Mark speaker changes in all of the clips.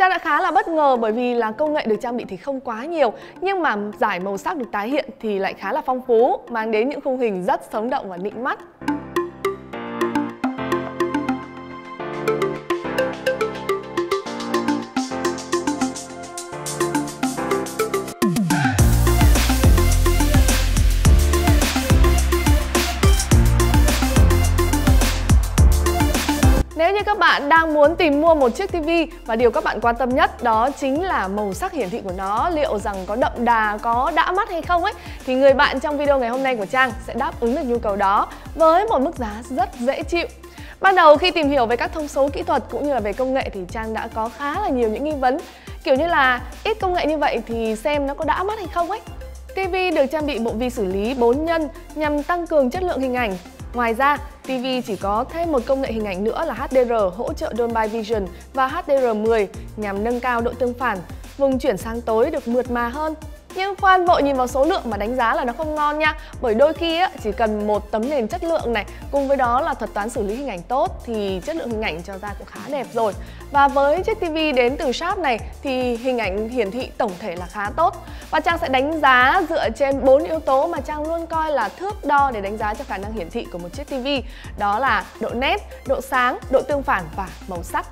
Speaker 1: Trang đã khá là bất ngờ bởi vì là công nghệ được trang bị thì không quá nhiều nhưng mà giải màu sắc được tái hiện thì lại khá là phong phú, mang đến những khung hình rất sống động và nịnh mắt. Nếu như các bạn đang muốn tìm mua một chiếc TV và điều các bạn quan tâm nhất đó chính là màu sắc hiển thị của nó liệu rằng có đậm đà, có đã mắt hay không ấy thì người bạn trong video ngày hôm nay của Trang sẽ đáp ứng được nhu cầu đó với một mức giá rất dễ chịu. Ban đầu khi tìm hiểu về các thông số kỹ thuật cũng như là về công nghệ thì Trang đã có khá là nhiều những nghi vấn kiểu như là ít công nghệ như vậy thì xem nó có đã mắt hay không ấy. TV được trang bị bộ vi xử lý 4 nhân nhằm tăng cường chất lượng hình ảnh Ngoài ra, TV chỉ có thêm một công nghệ hình ảnh nữa là HDR hỗ trợ Dolby Vision và HDR10 nhằm nâng cao độ tương phản, vùng chuyển sáng tối được mượt mà hơn. Nhưng khoan vội nhìn vào số lượng mà đánh giá là nó không ngon nha. Bởi đôi khi á, chỉ cần một tấm nền chất lượng này Cùng với đó là thuật toán xử lý hình ảnh tốt Thì chất lượng hình ảnh cho ra cũng khá đẹp rồi. Và với chiếc TV đến từ Sharp này Thì hình ảnh hiển thị tổng thể là khá tốt. Và Trang sẽ đánh giá dựa trên bốn yếu tố mà Trang luôn coi là thước đo để đánh giá cho khả năng hiển thị của một chiếc TV Đó là độ nét, độ sáng, độ tương phản và màu sắc.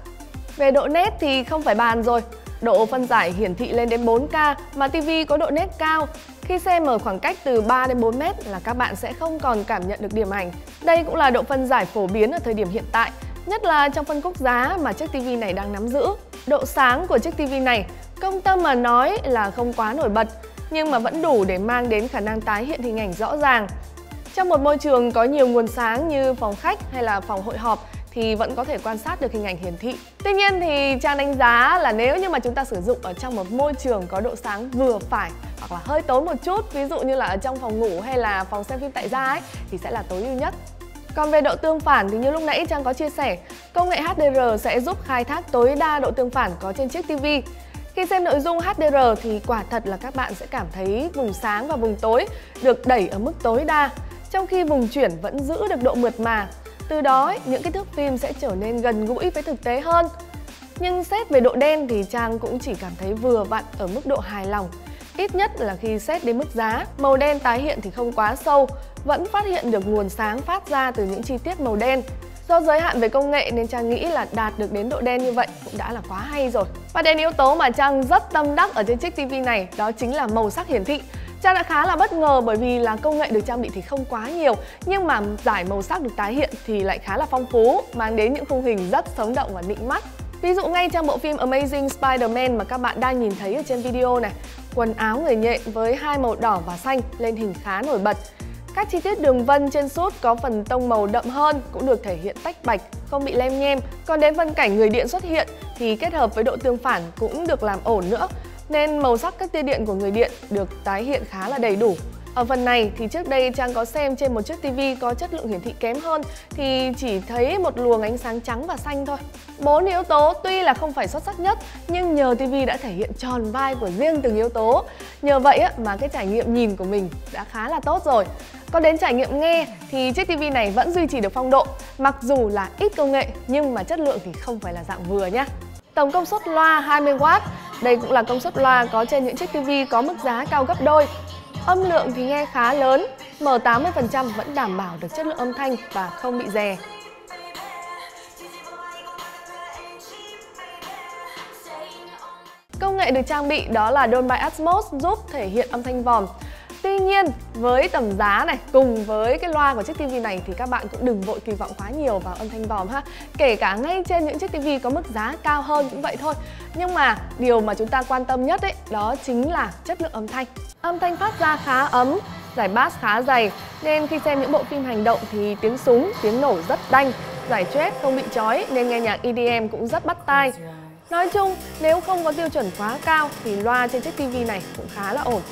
Speaker 1: Về độ nét thì không phải bàn rồi. Độ phân giải hiển thị lên đến 4K mà TV có độ nét cao. Khi xem ở khoảng cách từ 3 đến 4 mét là các bạn sẽ không còn cảm nhận được điểm ảnh. Đây cũng là độ phân giải phổ biến ở thời điểm hiện tại, nhất là trong phân khúc giá mà chiếc TV này đang nắm giữ. Độ sáng của chiếc TV này, công tâm mà nói là không quá nổi bật, nhưng mà vẫn đủ để mang đến khả năng tái hiện hình ảnh rõ ràng. Trong một môi trường có nhiều nguồn sáng như phòng khách hay là phòng hội họp thì vẫn có thể quan sát được hình ảnh hiển thị. Tuy nhiên thì Trang đánh giá là nếu như mà chúng ta sử dụng ở trong một môi trường có độ sáng vừa phải hoặc là hơi tối một chút, ví dụ như là ở trong phòng ngủ hay là phòng xem phim tại gia ấy thì sẽ là tối ưu nhất. Còn về độ tương phản thì như lúc nãy Trang có chia sẻ, công nghệ HDR sẽ giúp khai thác tối đa độ tương phản có trên chiếc TV. Khi xem nội dung HDR thì quả thật là các bạn sẽ cảm thấy vùng sáng và vùng tối được đẩy ở mức tối đa, trong khi vùng chuyển vẫn giữ được độ mượt mà từ đó, những cái thước phim sẽ trở nên gần gũi với thực tế hơn. Nhưng xét về độ đen thì Trang cũng chỉ cảm thấy vừa vặn ở mức độ hài lòng. Ít nhất là khi xét đến mức giá, màu đen tái hiện thì không quá sâu, vẫn phát hiện được nguồn sáng phát ra từ những chi tiết màu đen. Do giới hạn về công nghệ nên Trang nghĩ là đạt được đến độ đen như vậy cũng đã là quá hay rồi. Và đến yếu tố mà Trang rất tâm đắc ở trên chiếc TV này đó chính là màu sắc hiển thị. Trang đã khá là bất ngờ bởi vì là công nghệ được trang bị thì không quá nhiều nhưng mà giải màu sắc được tái hiện thì lại khá là phong phú, mang đến những khung hình rất sống động và nịnh mắt. Ví dụ ngay trong bộ phim Amazing Spider-Man mà các bạn đang nhìn thấy ở trên video này, quần áo người nhện với hai màu đỏ và xanh lên hình khá nổi bật. Các chi tiết đường vân trên suốt có phần tông màu đậm hơn cũng được thể hiện tách bạch, không bị lem nhem. Còn đến phân cảnh người điện xuất hiện thì kết hợp với độ tương phản cũng được làm ổn nữa nên màu sắc các tia điện của người điện được tái hiện khá là đầy đủ. Ở phần này thì trước đây Trang có xem trên một chiếc TV có chất lượng hiển thị kém hơn thì chỉ thấy một luồng ánh sáng trắng và xanh thôi. Bốn yếu tố tuy là không phải xuất sắc nhất, nhưng nhờ TV đã thể hiện tròn vai của riêng từng yếu tố. Nhờ vậy mà cái trải nghiệm nhìn của mình đã khá là tốt rồi. Còn đến trải nghiệm nghe thì chiếc TV này vẫn duy trì được phong độ, mặc dù là ít công nghệ nhưng mà chất lượng thì không phải là dạng vừa nhá. Tổng công suất loa 20W đây cũng là công suất loa có trên những chiếc TV có mức giá cao gấp đôi. Âm lượng thì nghe khá lớn, M80% vẫn đảm bảo được chất lượng âm thanh và không bị rè. Công nghệ được trang bị đó là Dolby Atmos giúp thể hiện âm thanh vòm Tuy nhiên với tầm giá này cùng với cái loa của chiếc tivi này thì các bạn cũng đừng vội kỳ vọng quá nhiều vào âm thanh vòm ha. Kể cả ngay trên những chiếc tivi có mức giá cao hơn cũng vậy thôi. Nhưng mà điều mà chúng ta quan tâm nhất ấy đó chính là chất lượng âm thanh. Âm thanh phát ra khá ấm, giải bass khá dày Nên khi xem những bộ phim hành động thì tiếng súng, tiếng nổ rất đanh Giải stress không bị chói nên nghe nhạc EDM cũng rất bắt tai. Nói chung, nếu không có tiêu chuẩn quá cao thì loa trên chiếc TV này cũng khá là ổn.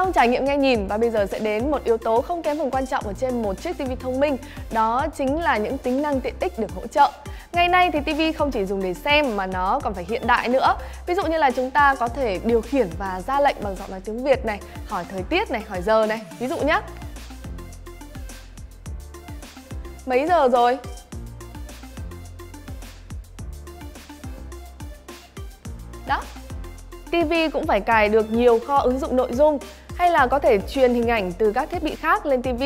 Speaker 1: Xong trải nghiệm nghe nhìn. Và bây giờ sẽ đến một yếu tố không kém phần quan trọng ở trên một chiếc TV thông minh. Đó chính là những tính năng tiện ích được hỗ trợ. Ngày nay thì TV không chỉ dùng để xem mà nó còn phải hiện đại nữa. Ví dụ như là chúng ta có thể điều khiển và ra lệnh bằng giọng nói tiếng Việt này Hỏi thời tiết này, hỏi giờ này, ví dụ nhé Mấy giờ rồi? Đó. TV cũng phải cài được nhiều kho ứng dụng nội dung hay là có thể truyền hình ảnh từ các thiết bị khác lên TV.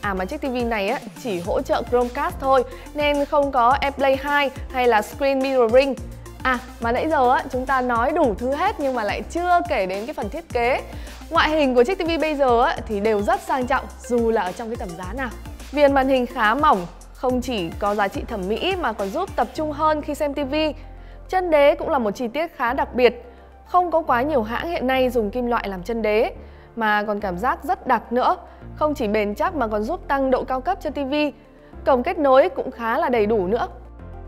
Speaker 1: À mà chiếc TV này á, chỉ hỗ trợ Chromecast thôi nên không có AirPlay 2 hay là Screen Mirroring. À mà nãy giờ á, chúng ta nói đủ thứ hết nhưng mà lại chưa kể đến cái phần thiết kế. Ngoại hình của chiếc TV bây giờ á, thì đều rất sang trọng dù là ở trong cái tầm giá nào. Viền màn hình khá mỏng, không chỉ có giá trị thẩm mỹ mà còn giúp tập trung hơn khi xem TV. Chân đế cũng là một chi tiết khá đặc biệt. Không có quá nhiều hãng hiện nay dùng kim loại làm chân đế mà còn cảm giác rất đặc nữa. Không chỉ bền chắc mà còn giúp tăng độ cao cấp cho TV. Cổng kết nối cũng khá là đầy đủ nữa.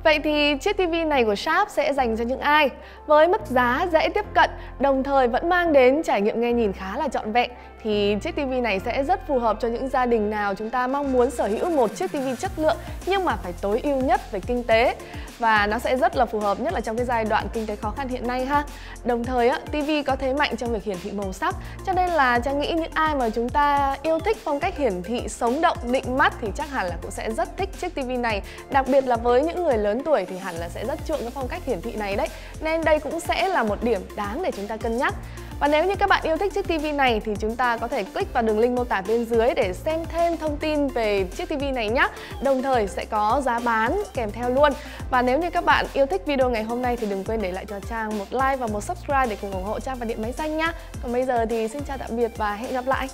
Speaker 1: Vậy thì chiếc TV này của Sharp sẽ dành cho những ai? Với mức giá dễ tiếp cận, đồng thời vẫn mang đến trải nghiệm nghe nhìn khá là trọn vẹn thì chiếc TV này sẽ rất phù hợp cho những gia đình nào chúng ta mong muốn sở hữu một chiếc TV chất lượng nhưng mà phải tối ưu nhất về kinh tế và nó sẽ rất là phù hợp nhất là trong cái giai đoạn kinh tế khó khăn hiện nay ha. Đồng thời á, TV có thế mạnh trong việc hiển thị màu sắc cho nên là Trang nghĩ những ai mà chúng ta yêu thích phong cách hiển thị sống động, định mắt thì chắc hẳn là cũng sẽ rất thích chiếc TV này. Đặc biệt là với những người lớn tuổi thì hẳn là sẽ rất chuộng cái phong cách hiển thị này đấy. Nên đây cũng sẽ là một điểm đáng để chúng ta cân nhắc. Và nếu như các bạn yêu thích chiếc TV này thì chúng ta có thể click vào đường link mô tả bên dưới để xem thêm thông tin về chiếc TV này nhé. Đồng thời sẽ có giá bán kèm theo luôn. Và nếu như các bạn yêu thích video ngày hôm nay thì đừng quên để lại cho Trang một like và một subscribe để cùng ủng hộ Trang và Điện Máy Xanh nhé. Còn bây giờ thì xin chào tạm biệt và hẹn gặp lại.